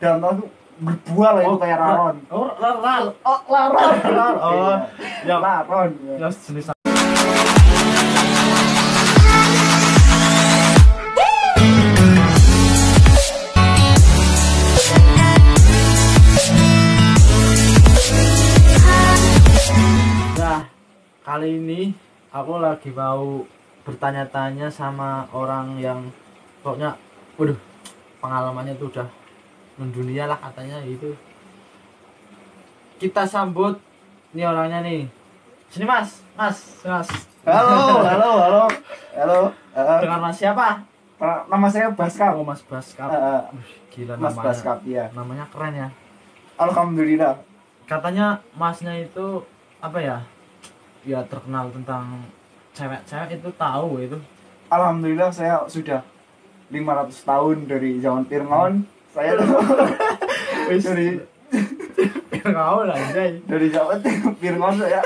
danau tuh berbuah lah itu kayak laron Oh, lar, lar. oh laron. Lar, oh. Ya, laron ya jenis Nah, kali ini aku lagi mau bertanya-tanya sama orang yang pokoknya, waduh, pengalamannya tuh udah mendunia lah katanya gitu. Kita sambut nih orangnya nih. Sini mas, mas, mas. halo halo halo halo Eh, Dengan mas siapa? nama saya Baskap Oh mas Baskap. Wih, Gila Mas namanya. Baskap ya Namanya keren ya. alhamdulillah Katanya masnya itu apa ya? Ya terkenal tentang cewek-cewek itu tahu itu. alhamdulillah saya sudah 500 tahun dari zaman Fir'aun saya dari Kau lah anjay. dari zaman Fir'aun saya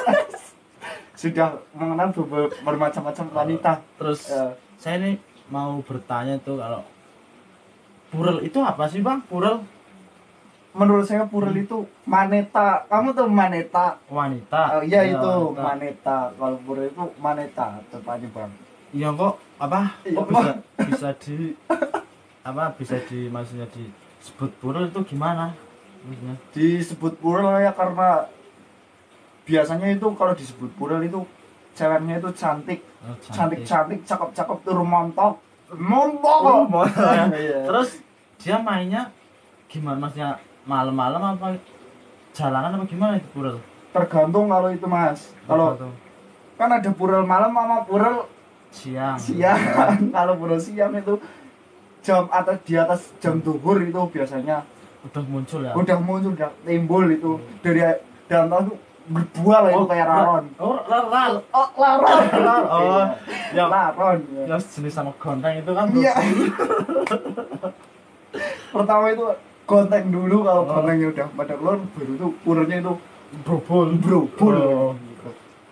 sudah mengenal bermacam-macam wanita. Terus Eh, saya nih mau bertanya tuh kalau purel itu apa sih bang? Purel? Menurut saya purel itu maneta. Kamu tahu maneta? Wanita. Oh, iya Ya, itu wanita. maneta. Kalau purel itu maneta tepatnya bang. Iya kok apa? Iya, Kok bisa bisa di apa bisa di maksudnya disebut purel itu gimana? Maksudnya disebut purel ya karena biasanya itu kalau disebut purel itu ceweknya itu cantik oh, cantik cantik cakep cakep tuh montok montok Oh, ya. Iya. Terus dia mainnya gimana maksudnya malam-malam apa jalanan apa gimana itu purel? tergantung kalau itu mas kalau kan ada purel malam sama purel siang. siang kalau purel siang itu jam atas di atas jam duhur itu biasanya Udah muncul ya. udah muncul udah timbul itu dari danau tuh berbuah lah itu kayak laron Oh, lar, lar. oh laron Lar, oh. Ya, laron ya jenis sama gonteng itu kan. iya pertama itu kontak dulu kalau Oh. kontaknya udah pada keluar baru itu purelnya itu Brobol. brobul Oh.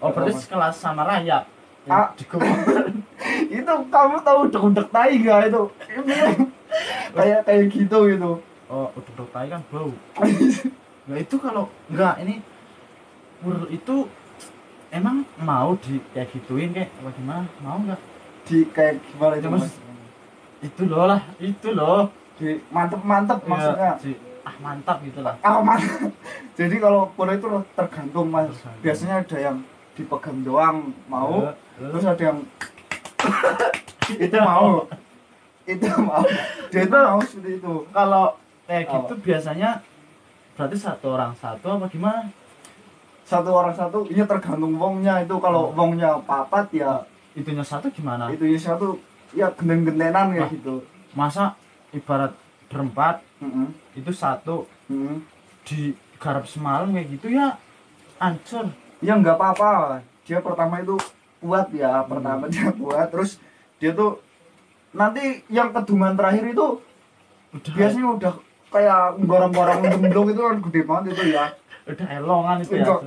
Oh, berarti sekelas sama rayap. Ah. Itu kamu tahu dek tai gak itu kayak kayak gitu gitu Oh, udah udah tai kan bau. Nah, itu kalau enggak ini purel itu emang mau di kayak gituin kayak apa gimana? Mau enggak? di kayak gimana itu Ya, mas. Itu loh lah, itu loh. di mantep mantep maksudnya Ya, di- ah mantap gitu lah. ah mantep jadi kalau pura itu tergantung mas Tergantung. biasanya ada yang dipegang doang mau terus ada yang itu mau itu mau dia itu mau seperti itu kalau kayak gitu biasanya berarti satu orang satu apa gimana? satu orang satu ini tergantung wongnya itu kalau Hmm. wongnya papat ya Itunya satu gimana? itu ya satu ya genden-gendenan kayak Ah. gitu Masa ibarat berempat Mm-mm. itu satu Mm-mm. di garap semalam kayak gitu ya hancur. Ya nggak apa-apa dia pertama itu kuat ya Hmm. pertama dia kuat terus dia tuh nanti yang kedungan terakhir itu Udah biasanya udah kayak gorong-gorong gemblong itu kan gede banget itu ya udah elongan itu ya. Enggak.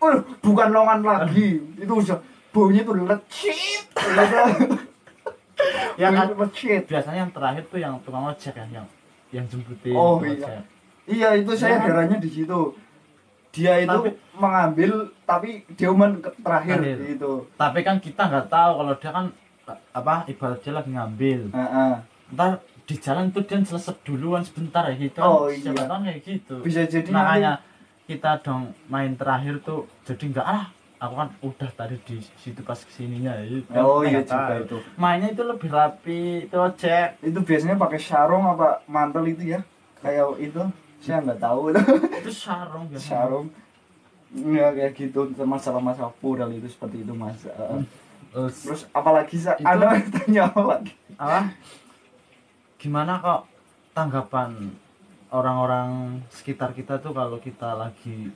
oh bukan longan lagi itu udah baunya tuh lecit. Ya kan lecit biasanya yang terakhir tuh yang tukang ojek ya yang yang jemputin Oh, iya. ojek. iya itu saya Iya. herannya di situ dia itu Tapi- mengambil tapi dia umen terakhir Terakhir. gitu Tapi kan kita nggak tahu kalau dia kan apa ibarat dia lagi ngambil. Heeh. Ntar di jalan tuh dia selesai duluan sebentar ya gitu. Oh, Siapa iya. tahu kayak gitu. bisa jadi makanya kita dong main terakhir tuh jadi enggak ah aku kan udah tadi di situ pas ke sininya ya nanti, oh iya nggak juga tahu. itu mainnya itu lebih rapi itu ojek itu biasanya pakai sarung apa mantel itu ya kayak itu saya nggak tahu. Itu sarung biasanya. Sarung. Ya kayak gitu. Masalah-masalah purel itu seperti itu mas. Eh, Terus, terus apalagi sa Itu- anda tanya apa lagi? Apa? Gimana kok tanggapan orang-orang sekitar kita tuh kalau kita lagi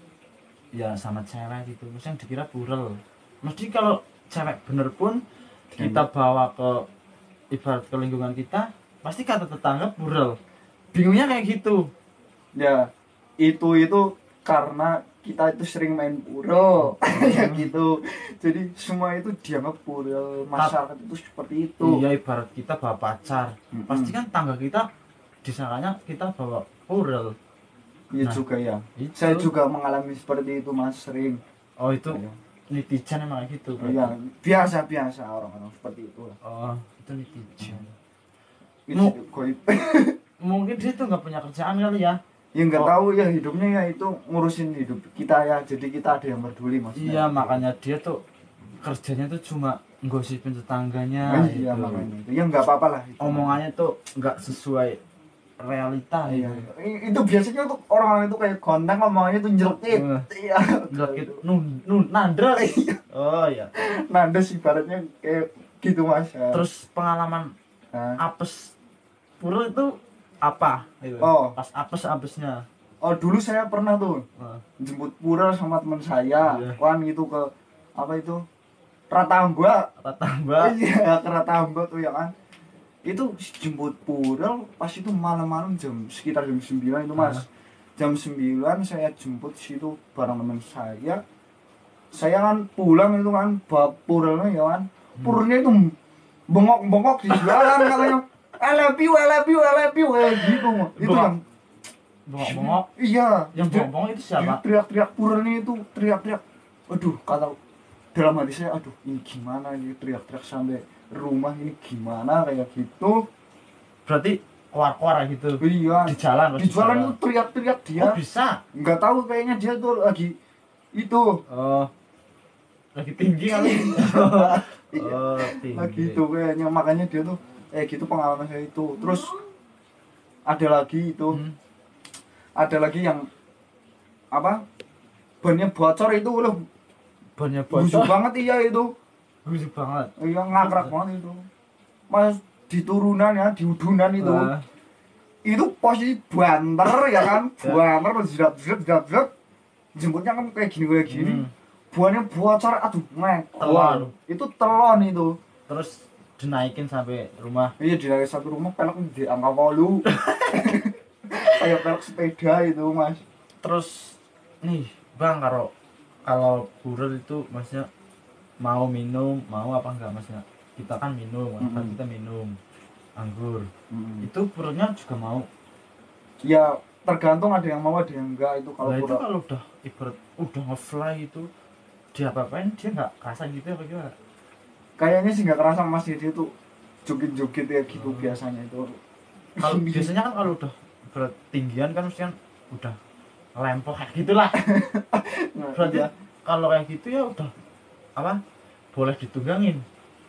ya sama cewek gitu? Terus yang dikira burel. Mesti kalau cewek bener pun kita bawa ke ibarat ke lingkungan kita pasti kata tetangga burel. Bingungnya kayak gitu ya itu itu karena kita itu sering main puro ya gitu jadi semua itu dianggap purel masyarakat itu seperti itu iya ibarat kita bawa pacar Mm-mm. pasti kan tangga kita disangkanya kita bawa purel Iya Nah, juga ya. itu. Saya juga mengalami seperti itu mas sering. oh itu Iya. netizen emang gitu. Iya, biasa biasa orang-orang seperti itu lah. oh itu netizen Itu Mu- goib. mungkin dia tuh nggak punya kerjaan kali ya ya nggak Oh. tahu ya hidupnya ya itu ngurusin hidup kita ya. Jadi kita ada yang peduli mas. iya makanya dia tuh kerjanya tuh cuma gosipin tetangganya iya gitu. makanya itu. Ya nggak apa-apa lah. Itu. omongannya tuh nggak sesuai realita Iya. gitu. Itu biasanya tuh orang-orang itu kayak konten ngomongnya tuh nyelkit. Eh. Iya. Nggak gitu nun nun nandra oh iya Nandes ibaratnya kayak gitu mas. Terus pengalaman Nah. apes pura itu apa Gitu. Oh. pas apes apesnya Oh dulu saya pernah tuh oh. jemput pura sama teman saya Iya. kan gitu ke apa itu Pratamba apa tambah iya ke Pratamba tuh ya kan itu jemput pura pas itu malam-malam jam sekitar jam 9 itu mas Ah. jam 9 saya jemput situ bareng teman saya saya kan pulang itu kan bawa puranya ya kan Hmm. puranya itu bengok-bengok di jalan katanya I love you, I love you, I love you, kayak gitu itu yang bongok-bongok iya yang dia- bongok itu dia siapa teriak-teriak puranya itu teriak-teriak. Aduh kata dalam hati saya aduh ini gimana ini? Teriak-teriak sampai rumah ini gimana kayak gitu? Berarti keluar-keluar gitu? Iya. Di jalan di jalan? itu teriak-teriak dia. Oh bisa? Nggak tahu kayaknya dia tuh lagi itu. Oh. Lagi tinggi kali. Iya, oh tinggi. Lagi itu kayaknya makanya dia tuh eh gitu pengalaman saya itu. Terus ada lagi itu. Hmm. ada lagi yang apa bannya bocor itu loh. Busuk bocor. banget iya itu. Busuk banget. Iya ngakrak banget itu. Mas di turunan ya di udunan itu. Ah, itu posisi banter ya kan? Ya. banter jerat jerat jerat jerat jemputnya kan kayak gini kayak gini. Hmm. buahnya bocor aduh mek Telon. itu telon itu. Terus dinaikin sampai rumah. Iya di dari satu rumah pelek di angka walu. Kayak pelek sepeda itu mas. Terus nih bang kalau kalau burel itu maksudnya mau minum mau apa enggak maksudnya? Kita kan minum kan Mm-mm. kita minum anggur. Itu burelnya juga mau? Ya tergantung ada yang mau ada yang enggak itu kalau Nah, itu kalau udah ibarat udah ngefly itu dia apa-apain dia nggak kerasa gitu apa gimana kayaknya sih nggak kerasa mas dia tuh joget-joget ya gitu Hmm. biasanya itu kalau biasanya kan kalau udah berat tinggian kan mesti kan udah lempoh kayak gitulah Nah, berarti iya. kalau kayak gitu ya udah apa boleh ditunggangin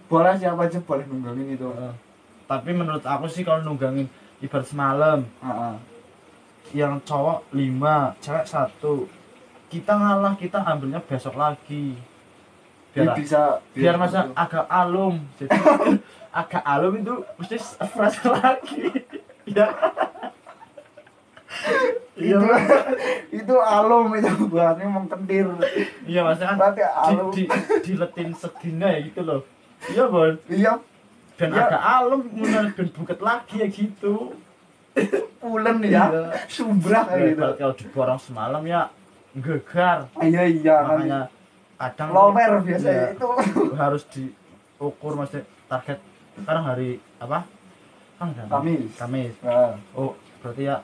boleh siapa aja boleh nunggangin itu Heeh. tapi menurut aku sih kalau nunggangin ibarat semalam Ah, ah. yang cowok lima cewek satu kita ngalah kita ambilnya besok lagi biar bisa biar masa agak alum. Jadi agak alum itu mesti fresh lagi. Ya iya itu itu alum itu buatnya mengkentir iya maksudnya kan berarti di, alum. di, diletin sedina ya gitu loh. Iya bon iya. Dan Ya. agak alum kemudian ben buket lagi ya gitu. Pulen ya. Iya. sumbrah Ya, kayak gitu. ibarat kalau diborong semalam ya gegar iya iya kan. Makanya kadang lover biasa Iya. itu. harus diukur mesti target sekarang hari apa? Kan Kamis. Kamis. Nah, oh berarti ya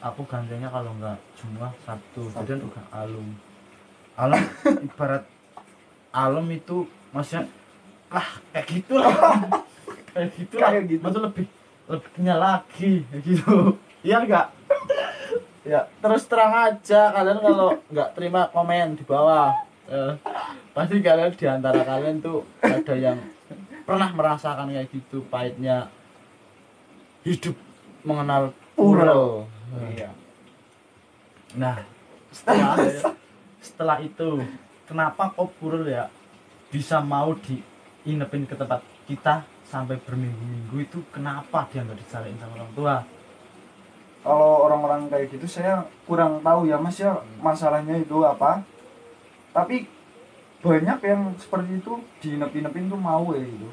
aku gantengnya kalau nggak Jumat Sabtu. Jadi udah alum. Alum ibarat alum itu maksudnya ah kayak gitu lah. Kayak gitu lah. Kayak gitu. maksudnya lebih lebihnya lagi kayak gitu. Iya enggak ya terus terang aja kalian kalau nggak terima komen di bawah Eh, pasti kalian di antara kalian tuh ada yang pernah merasakan kayak gitu pahitnya hidup mengenal purel iya. Nah setelah setelah itu kenapa kok purel ya? Bisa mau diinepin ke tempat kita sampai berminggu-minggu itu kenapa dia nggak dicariin sama orang tua? Kalau orang-orang kayak gitu saya kurang tahu ya mas ya masalahnya itu apa tapi banyak yang seperti itu diinep-inepin tuh mau ya gitu.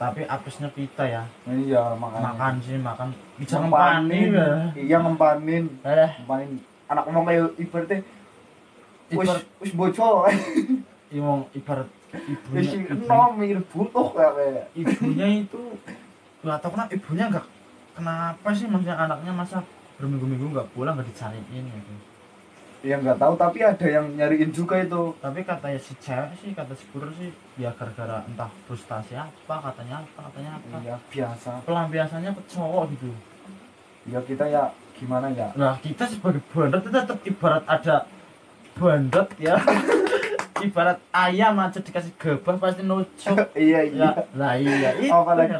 Tapi apesnya kita ya. Iya makanya makan sih makan. Bisa ngempanin. ya. Iya ngempanin. Eh ngempanin. Anak ngomong kayak ibaratnya wis ibarat wis bocor. Imong ibarat wis ibunya. enom mikir butuh kayak ibunya itu nggak tahu kenapa ibunya nggak kenapa sih maksudnya anaknya masa berminggu-minggu nggak pulang nggak dicariin gitu ya nggak tahu tapi ada yang nyariin juga itu. Tapi katanya si cewek sih kata si Pur sih ya gara-gara entah frustasi apa katanya apa katanya apa. Ya biasa. Pelampiasannya ke cowok gitu. Ya kita ya gimana ya? Nah kita sebagai bandot itu tetap ibarat ada bandot ya. Ibarat ayam aja dikasih gebah pasti nucuk iya ya lah iya itu Apalagi-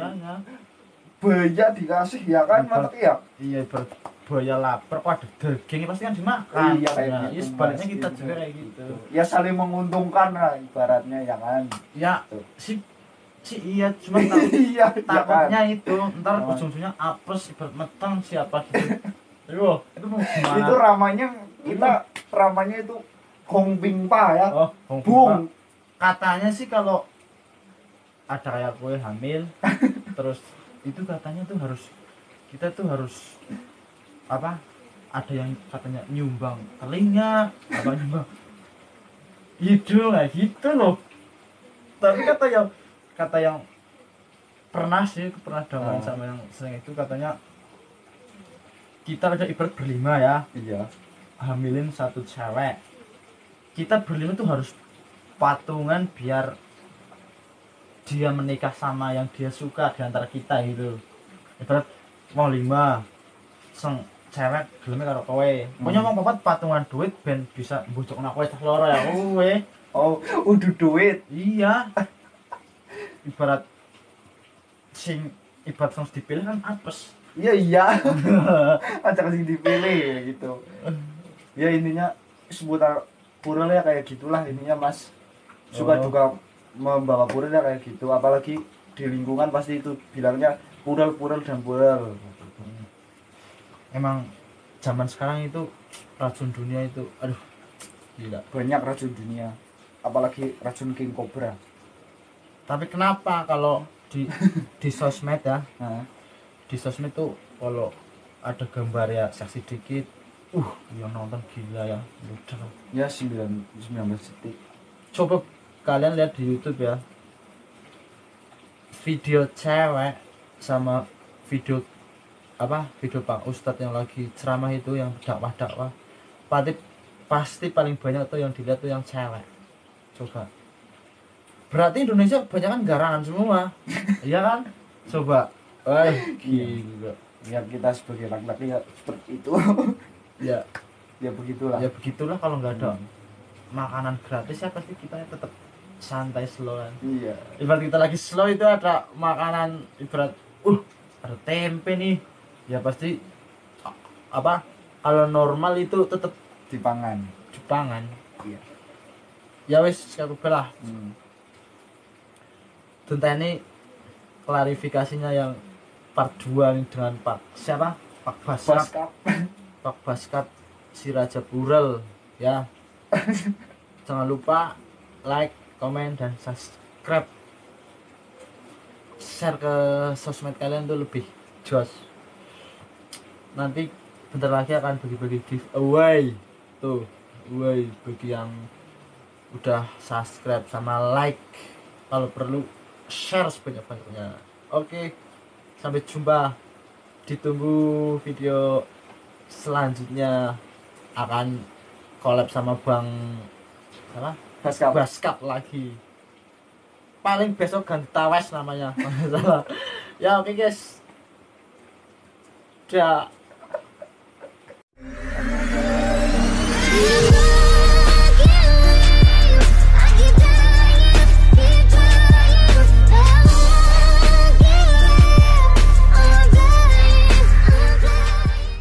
banyak dikasih ya kan mantap ya iya ibarat buaya lapar. Kok ada daging pasti kan dimakan. Iya, kayak nah, gitu, iya, sebaliknya kita gitu. juga kayak gitu. ya saling menguntungkan lah ibaratnya ya kan? Ya Tuh. si si iya cuma tak- iya ya kan? takutnya itu ntar Oh. ujung-ujungnya apes ibarat meteng siapa gitu. Aduh, itu mau gimana? Itu ramanya kita ramanya itu Hong Ping Pa ya. Oh Bung Bung. Katanya sih kalau ada kayak kue hamil terus itu katanya tuh harus kita tuh harus apa ada yang katanya nyumbang telinga apa nyumbang hidung kayak gitu loh. Tapi kata yang kata yang pernah sih pernah dawan Ah. sama yang sering itu katanya kita ada ibarat berlima ya iya. hamilin satu cewek. Kita berlima tuh harus patungan biar dia menikah sama yang dia suka di antara kita gitu. Ibarat mau lima seng cewek gelemnya karo kowe. Pokoknya Hmm. mau papat patungan duit ben bisa bujuk nak kowe cah loro ya kowe. Oh udah duit. Iya. Ibarat sing ibarat sing dipilih kan apes. Iya iya. Acak kasih dipilih gitu. Ya intinya seputar pura ya kayak gitulah intinya mas. Suka Oh. juga membawa pura ya kayak gitu. Apalagi di lingkungan pasti itu bilangnya pural pural dan pural emang zaman sekarang itu racun dunia itu aduh gila. Banyak racun dunia. Apalagi racun king cobra. Tapi kenapa kalau di di sosmed ya? Di sosmed tuh kalau ada gambar ya seksi dikit uh yang nonton gila ya udah ya 9 19 detik. Coba kalian lihat di YouTube ya. Video cewek sama video apa video Pak Ustadz yang lagi ceramah itu yang dakwah dakwah pasti pasti paling banyak tuh yang dilihat tuh yang cewek. Coba. Berarti Indonesia banyak kan garangan semua. Iya kan? Coba. Wah, gila. Ya kita sebagai laki-laki ya seperti itu. Ya. Ya begitulah. Ya begitulah kalau nggak ada Hmm. makanan gratis ya pasti kita tetap santai slow kan. Iya. Ibarat kita lagi slow itu ada makanan ibarat uh ada tempe nih. Ya pasti apa kalau normal itu tetap dipangan. dipangan. Iya. Ya wis aku belah hmm. tentang ini klarifikasinya yang part 2 ini dengan Pak siapa? Pak Baskap Baskap Pak Baskap si Raja Burel ya. Jangan lupa like komen dan subscribe. Share ke sosmed kalian tuh lebih jos nanti bentar lagi akan bagi-bagi giveaway. Tuh giveaway bagi yang udah subscribe sama like. Kalau perlu share sebanyak-banyaknya. Oke sampai jumpa. Ditunggu video selanjutnya. Akan collab sama Bang salah Baskap. Baskap lagi. Paling besok Gantawes namanya. salah. ya oke okay, guys. Ya.